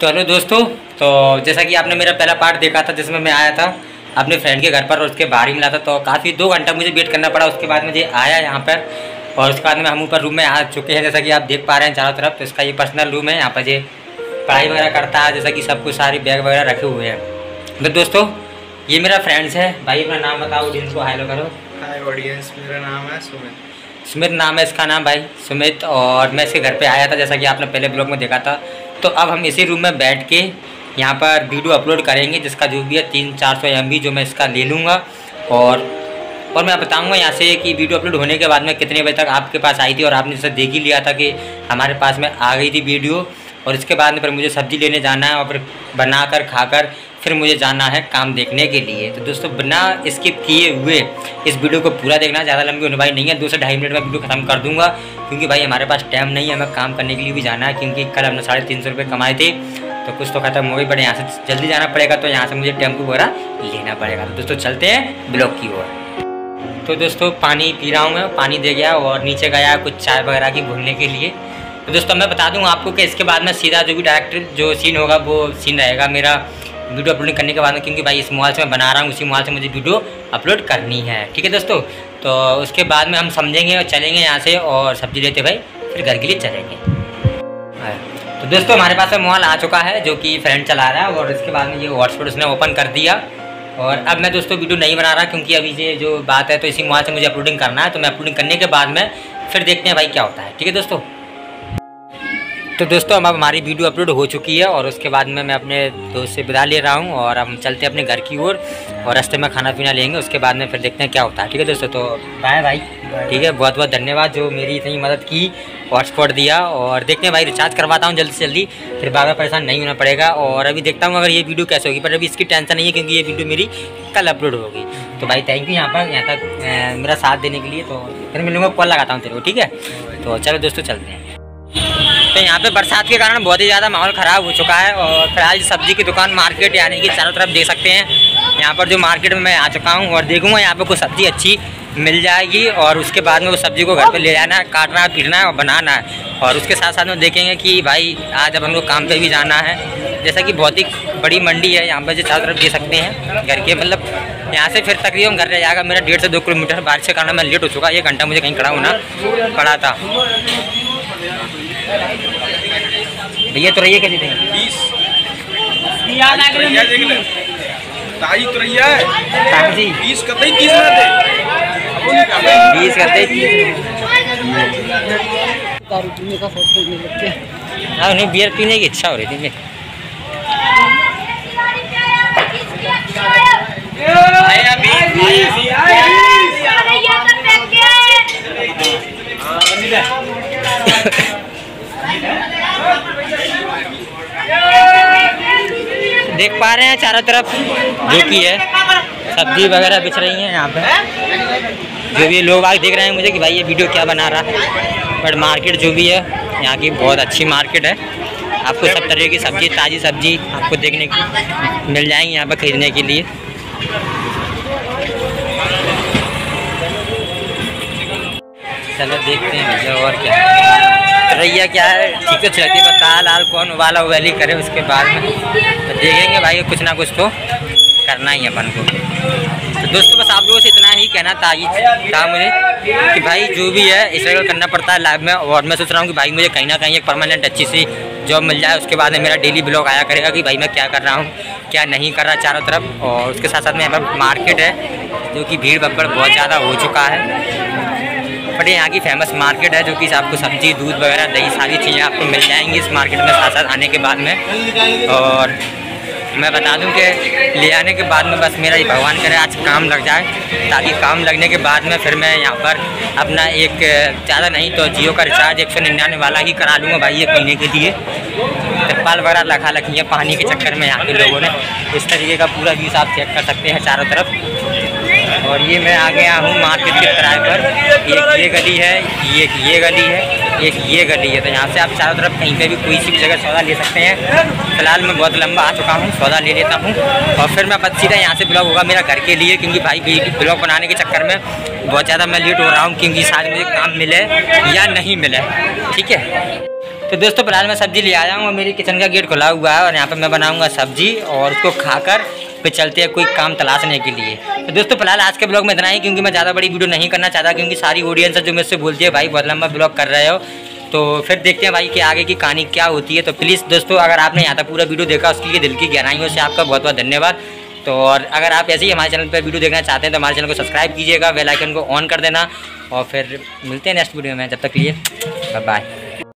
तो हेलो दोस्तों तो जैसा कि आपने मेरा पहला पार्ट देखा था जिसमें मैं आया था अपने फ्रेंड के घर पर और उसके बाहर ही मिला था तो काफ़ी दो घंटा मुझे वेट करना पड़ा उसके बाद मुझे आया यहाँ पर और उसके बाद में हम ऊपर रूम में आ चुके हैं जैसा कि आप देख पा रहे हैं चारों तरफ़ तो इसका ये पर्सनल रूम है यहाँ पर ये पढ़ाई वगैरह करता है जैसा कि सब कुछ सारी बैग वगैरह रखे हुए हैं। तो दोस्तों ये मेरा फ्रेंड्स है भाई अपना नाम बताओ जिनको हेलो करो। हाय ऑडियंस मेरा नाम है सुमित। सुमित नाम है इसका नाम भाई सुमित और मैं इसके घर पे आया था जैसा कि आपने पहले ब्लॉग में देखा था तो अब हम इसी रूम में बैठ के यहाँ पर वीडियो अपलोड करेंगे, जिसका जो भी है, तीन चार सौ एम जो मैं इसका ले लूँगा। और और मैं बताऊँगा यहाँ से कि वीडियो अपलोड होने के बाद में कितने बजे तक आपके पास आई थी और आपने जैसे देख ही लिया था कि हमारे पास में आ गई थी वीडियो और इसके बाद में फिर मुझे सब्ज़ी लेने जाना है और फिर बना कर खाकर फिर मुझे जाना है काम देखने के लिए। तो दोस्तों, बिना स्किप किए हुए इस वीडियो को पूरा देखना, ज़्यादा लंबी होने वाली नहीं है। दो से ढाई मिनट में वीडियो खत्म कर दूँगा। क्योंकि भाई हमारे पास टाइम नहीं है, हमें काम करने के लिए भी जाना है, क्योंकि कल हमने साढ़े तीन सौ रुपये कमाए थे तो कुछ तो खत्म हो गई बट यहाँ से जल्दी जाना पड़ेगा तो यहाँ से मुझे टेंपू वगैरह लेना पड़ेगा। तो दोस्तों, चलते हैं ब्लॉक की ओर। तो दोस्तों, पानी पी रहा हूँ मैं, पानी दे गया और नीचे गया कुछ चाय वगैरह की घूमने के लिए। तो दोस्तों, मैं बता दूँ आपको कि इसके बाद में सीधा जो भी डायरेक्ट जो सीन होगा, वो सीन रहेगा मेरा वीडियो अपलोड करने के बाद में, क्योंकि भाई इस मोबाइल से मैं बना रहा हूँ, उसी मोबाइल से मुझे वीडियो अपलोड करनी है। ठीक है दोस्तों? तो उसके बाद में हम समझेंगे और चलेंगे यहाँ से और सब्ज़ी लेते भाई फिर घर के लिए चलेंगे। हाँ, तो दोस्तों हमारे पास में मोबाइल आ चुका है जो कि फ्रेंड चला रहा है और इसके बाद में ये हॉटस्पॉट उसने ओपन कर दिया। और अब मैं दोस्तों वीडियो नहीं बना रहा क्योंकि अभी ये जो बात है तो इसी मोबाइल से मुझे अपलोडिंग करना है तो मैं अपलोडिंग करने के बाद में फिर देखते हैं भाई क्या होता है। ठीक है दोस्तों? तो दोस्तों अब हमारी वीडियो अपलोड हो चुकी है और उसके बाद में मैं अपने दोस्त से विदा ले रहा हूँ और हम चलते हैं अपने घर की ओर और, रास्ते में खाना पीना लेंगे उसके बाद में फिर देखते हैं क्या होता है। ठीक है दोस्तों तो बाय भाई। ठीक है बहुत बहुत धन्यवाद जो मेरी इतनी मदद की हॉटस्पॉट दिया और देखते हैं भाई रिचार्ज करवाता हूँ जल्दी से जल्दी फिर बार बार परेशान नहीं होना पड़ेगा और अभी देखता हूँ अगर ये वीडियो कैसे होगी पर अभी इसकी टेंशन नहीं है क्योंकि ये वीडियो मेरी कल अपलोड होगी। तो भाई थैंक यू यहाँ पर यहाँ तक मेरा साथ देने के लिए तो फिर मैं लोगों को कॉल लगाता हूँ तेरे को ठीक है? तो चलो दोस्तों चलते हैं। तो यहाँ पे बरसात के कारण बहुत ही ज़्यादा माहौल ख़राब हो चुका है और फ़िलहाल सब्ज़ी की दुकान मार्केट यानी कि चारों तरफ़ देख सकते हैं। यहाँ पर जो मार्केट में मैं आ चुका हूँ और देखूँगा यहाँ पर कुछ सब्ज़ी अच्छी मिल जाएगी और उसके बाद में वो सब्ज़ी को घर पे ले जाना है काटना है पीटना है और बनाना। है और उसके साथ साथ में देखेंगे कि भाई आज अब हमको काम पे भी जाना है। जैसा कि बहुत ही बड़ी मंडी है, यहाँ पर जो चारों तरफ़ दे सकते हैं घर के मतलब यहाँ से फिर तकरीबन घर रह जाएगा मेरा डेढ़ से दो किलोमीटर, बारिश के कारण मैं लेट हो चुका, एक घंटा मुझे कहीं खड़ा होना पड़ा था। भैया तो रहिए कैसे बीस। तो रही है। ताजी बीस कतई तीस में बीस करते तीस दारू पीने का शौक करने लगते हैं। हाँ उन्हें बियर पीने की इच्छा हो रही थी। मेरी देख पा रहे हैं चारों तरफ़, जो कि है, सब्ज़ी वगैरह बिछ रही हैं यहाँ पे। जो भी लोग आगे देख रहे हैं मुझे कि भाई ये वीडियो क्या बना रहा है। बट मार्केट जो भी है, यहाँ की बहुत अच्छी मार्केट है। आपको सब तरह की सब्ज़ी, ताज़ी सब्ज़ी आपको देखने की मिल जाएँगी यहाँ पर ख़रीदने के लिए। चलो देखते हैं और क्या। रैया क्या है? ठीक है चलती बस दाल कौन उबाला उबाली करे उसके बाद में? तो देखेंगे भाई, कुछ ना कुछ तो करना ही है अपन को। तो दोस्तों, बस आप लोगों से इतना ही कहना था था मुझे, कि भाई जो भी है स्ट्रगल करना पड़ता है लाइफ में, और मैं सोच रहा हूँ कि भाई मुझे कहीं ना कहीं एक परमानेंट अच्छी सी जॉब मिल जाए, उसके बाद में मेरा डेली ब्लॉग आया करेगा कि भाई मैं क्या कर रहा हूँ, क्या नहीं कर रहा चारों तरफ़, और उसके साथ साथ में यहाँ पर मार्केट है, जो कि भीड़ भक्कड़ बहुत ज़्यादा हो चुका है। बट यहाँ की फ़ेमस मार्केट है जो कि आपको सब्ज़ी, दूध वगैरह, दही, सारी चीज़ें आपको मिल जाएँगी इस मार्केट में साथ साथ आने के बाद में। और मैं बता दूँ कि ले आने के बाद में बस मेरा ये भगवान करे, आज काम लग जाए। ताकि काम लगने के बाद में फिर मैं यहाँ पर अपना एक, ज़्यादा नहीं तो जियो का रिचार्ज एक सौ निन्यानवे वाला ही करा लूँगा भाई ये पीने के लिए। तिरपाल वगैरह लखा लखी है पानी के चक्कर में यहाँ के लोगों ने। इस तरीके का पूरा व्यूज़ आप चेक कर सकते हैं चारों तरफ़। और ये मैं आ गया हूँ मार्केट के किराए पर। एक ये गली है एक ये गली है, एक ये गली है। तो यहाँ से आप चारों तरफ़ कहीं पे भी कोई सी भी जगह सौदा ले सकते हैं। फ़िलहाल मैं बहुत लंबा आ चुका हूँ, सौदा ले लेता हूँ। और फिर मैं बस सीधा यहाँ से ब्लॉग होगा मेरा घर के लिए, क्योंकि भाई ब्लॉग बनाने के चक्कर में बहुत ज़्यादा मैं लेट हो रहा हूँ, क्योंकि शायद मुझे काम मिले या नहीं मिले। ठीक है? तो दोस्तों, फ़िलहाल मैं सब्ज़ी ले आया हूँ और मेरी किचन का गेट खुला हुआ है और यहाँ पर मैं बनाऊँगा सब्ज़ी और उसको खाकर फिर चलते हैं, कोई काम तलाशने के लिए। तो दोस्तों, फ़िलहाल आज के ब्लॉग में इतना ही, क्योंकि मैं ज़्यादा बड़ी वीडियो नहीं करना चाहता, क्योंकि सारी ऑडियंस है जो मुझसे बोलती है, भाई, बहुत लंबा ब्लॉग कर रहे हो। तो फिर देखते हैं भाई कि आगे की कहानी क्या होती है। तो प्लीज़ दोस्तों, अगर आपने यहाँ तक पूरा वीडियो देखा, उसके लिए दिल की गहराइयों से आपका बहुत बहुत धन्यवाद। तो और अगर आप ऐसे ही हमारे चैनल पर वीडियो देखना चाहते हैं तो हमारे चैनल को सब्सक्राइब कीजिएगा, बेल आइकन को ऑन कर देना। और फिर मिलते हैं नेक्स्ट वीडियो में, जब तक लिए बाय